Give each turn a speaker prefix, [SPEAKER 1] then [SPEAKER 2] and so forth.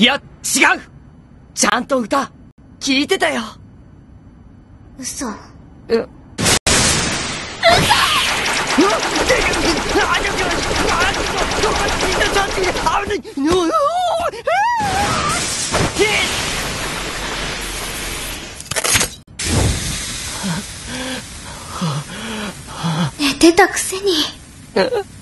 [SPEAKER 1] いや、違うちゃんと歌、聞いてたよ
[SPEAKER 2] 嘘。
[SPEAKER 1] え、
[SPEAKER 2] 寝てたくせに。